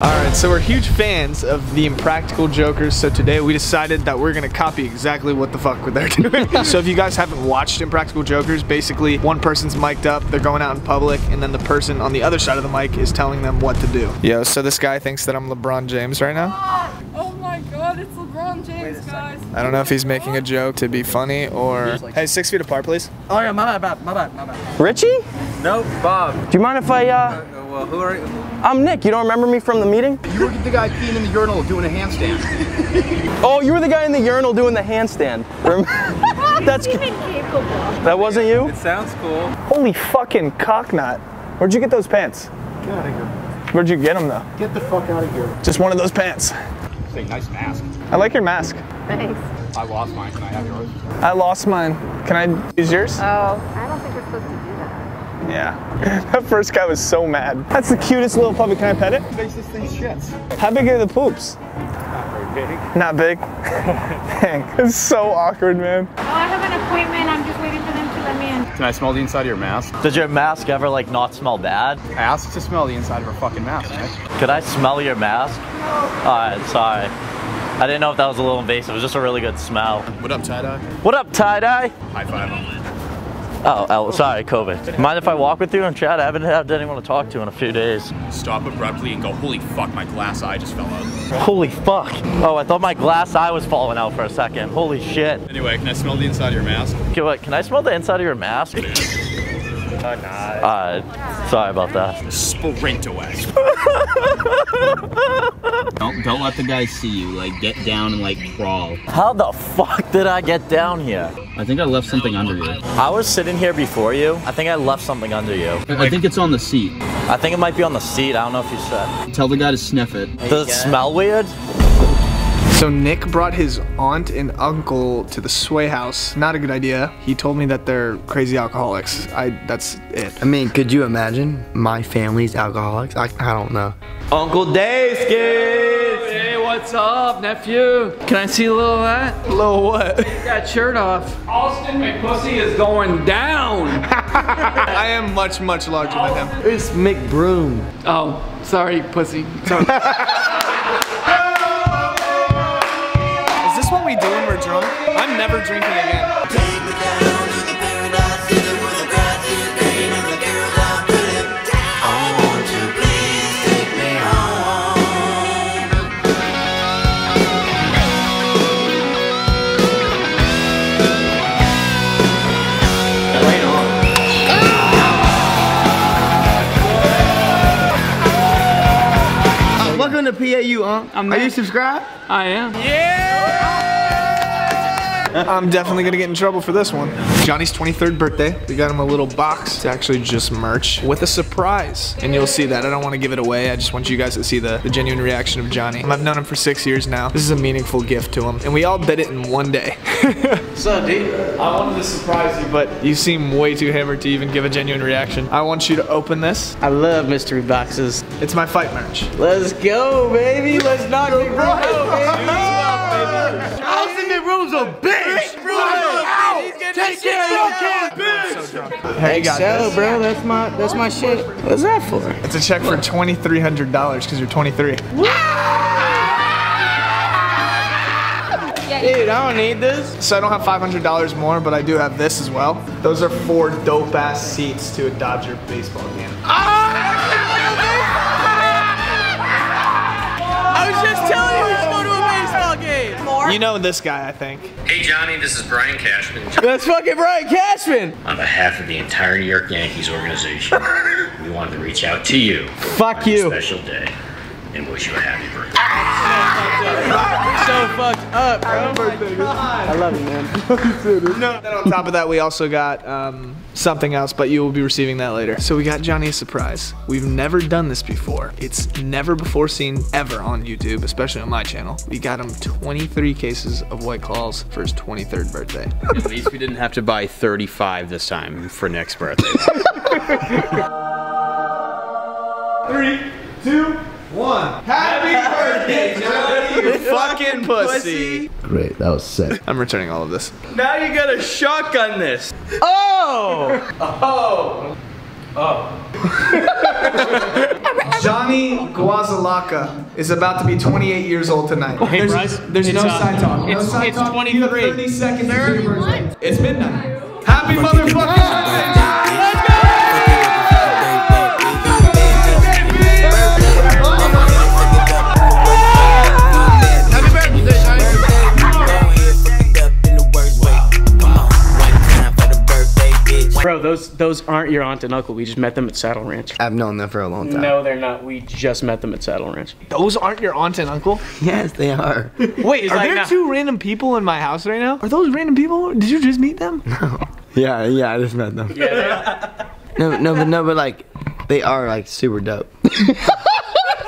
Alright, so we're huge fans of the Impractical Jokers, so today we decided that we're gonna copy exactly what the fuck they're doing. so if you guys haven't watched Impractical Jokers, basically one person's mic'd up, they're going out in public, and then the person on the other side of the mic is telling them what to do. Yo, so this guy thinks that I'm LeBron James right now. Oh my god, it's LeBron James, guys. I don't know if he's making a joke to be funny or... Hey, six feet apart, please. Oh yeah, my bad, my bad, my bad. Richie? Nope, Bob. Do you mind if I, uh, Well, who are you? I'm Nick. You don't remember me from the meeting? You were the guy peeing in the urinal doing a handstand. Oh, you were the guy in the urinal doing the handstand. That's Even capable. that wasn't you. It sounds cool. Holy fucking cocknut. Where'd you get those pants? Get out of here. Where'd you get them though? Get the fuck out of here. Just one of those pants. Say, nice mask. I like your mask. Thanks. I lost mine. Can I have yours? I lost mine. Can I use yours? Oh, I don't think we're supposed to do that. Yeah. That first guy was so mad. That's the cutest little puppy. Can I pet it? Makes this thing shits. How big are the poops? Not very big. Not big. Dang. It's so awkward, man. Oh, I have an appointment. I'm just waiting for them to let me in. Can I smell the inside of your mask? Does your mask ever like not smell bad? I asked to smell the inside of her fucking mask, Nick. Could I smell your mask? No. Alright, sorry. I didn't know if that was a little invasive. It was just a really good smell. What up, tie-dye? What up, tie-dye? High five. Oh, oh, sorry, COVID. Mind if I walk with you and chat? I haven't had anyone to talk to in a few days. Stop abruptly and go, holy fuck, my glass eye just fell out. Holy fuck. Oh, I thought my glass eye was falling out for a second. Holy shit. Anyway, can I smell the inside of your mask? Okay, wait, can I smell the inside of your mask? Oh. Uh, sorry about that. Sprint away. Don't don't let the guys see you. Like get down and like crawl. How the fuck did I get down here? I think I left something under you. I was sitting here before you. I think I left something under you. I think it's on the seat. I think it might be on the seat. I don't know if you said. Tell the guy to sniff it. Does it smell weird? So Nick brought his aunt and uncle to the Sway house. Not a good idea. He told me that they're crazy alcoholics. I that's it. I mean, could you imagine my family's alcoholics? I, I don't know. Uncle Dave, kids. Hey, what's up, nephew? Can I see a little of that? A little what? Got shirt off. Austin, my pussy is going down. I am much, much larger than him. It's McBroom. Oh, sorry, pussy. Sorry. never drinking again. Welcome to PAU, huh? I'm Are you subscribed? I am. I'm definitely gonna get in trouble for this one. Johnny's 23rd birthday. We got him a little box. It's actually just merch with a surprise. And you'll see that. I don't want to give it away. I just want you guys to see the, the genuine reaction of Johnny. I've known him for six years now. This is a meaningful gift to him. And we all did it in one day. so, I wanted to surprise you, but you seem way too hammered to even give a genuine reaction. I want you to open this. I love mystery boxes. It's my fight merch. Let's go, baby. Let's knock it right Austin McBroom's a bitch! Take care of your kid, bitch! Hey, you So, bro, that's my that's my shit. What's that for? It's a check for $2,300 because you're 23. Dude, I don't need this. So I don't have $500 more, but I do have this as well. Those are four dope ass seats to a Dodger baseball game. I You know this guy, I think. Hey Johnny, this is Brian Cashman. That's fucking Brian Cashman. On behalf of the entire New York Yankees organization, we wanted to reach out to you Fuck you. special day and wish you a happy birthday. So fucked up, bro. I love you, man. No. Then on top of that, we also got um, something else, but you will be receiving that later. So we got Johnny a surprise. We've never done this before. It's never before seen ever on YouTube, especially on my channel. We got him 23 cases of White Claws for his 23rd birthday. At least we didn't have to buy 35 this time for next birthday. pussy. Great, that was sick. I'm returning all of this. Now you got a shotgun this. Oh! Oh! Oh. Johnny Guazalaka is about to be 28 years old tonight. Hey, there's Bryce, there's no it's, uh, side talk. No it's- side it's talk. You have 23. 30 seconds to say your birthday. It's midnight. Happy motherfucking Bro, those those aren't your aunt and uncle. We just met them at Saddle Ranch. I've known them for a long time. No, they're not. We just met them at Saddle Ranch. Those aren't your aunt and uncle? Yes, they are. Wait, He's are like, there "Nah." two random people in my house right now? Are those random people? Did you just meet them? No. Yeah, yeah, I just met them. Yeah. No, no, but no, but like, they are like super dope.